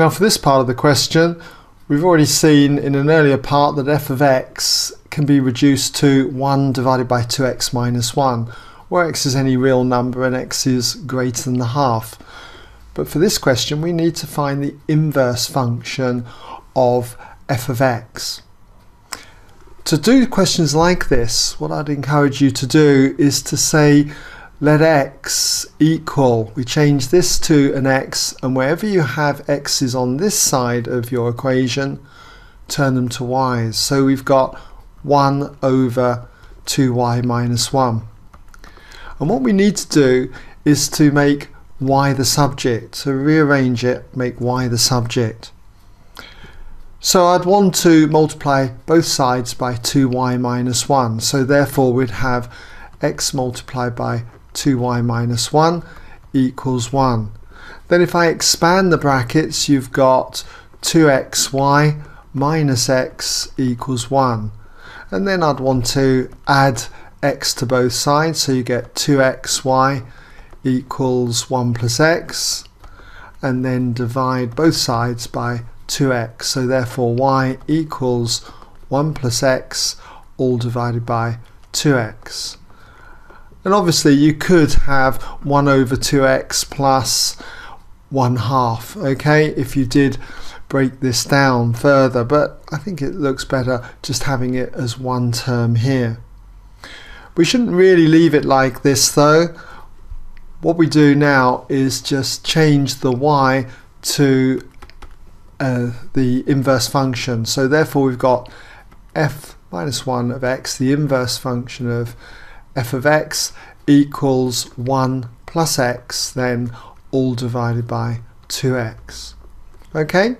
Now for this part of the question, we've already seen in an earlier part that f of x can be reduced to 1 divided by 2x minus 1, where x is any real number and x is greater than the half. But for this question we need to find the inverse function of f of x. To do questions like this, what I'd encourage you to do is to say let x equal, we change this to an x and wherever you have x's on this side of your equation, turn them to y's. So we've got 1 over 2y minus 1. And what we need to do is to make y the subject, so rearrange it, make y the subject. So I'd want to multiply both sides by 2y minus 1, so therefore we'd have x multiplied by 2y minus 1 equals 1. Then if I expand the brackets, you've got 2xy minus x equals 1. And then I'd want to add x to both sides, so you get 2xy equals 1 plus x, and then divide both sides by 2x, so therefore y equals 1 plus x all divided by 2x. And obviously you could have 1 over 2x plus 1 half, okay, if you did break this down further, but I think it looks better just having it as one term here. We shouldn't really leave it like this though. What we do now is just change the y to uh, the inverse function. So therefore we've got f minus 1 of x, the inverse function of f of x equals 1 plus x then all divided by 2x. Okay?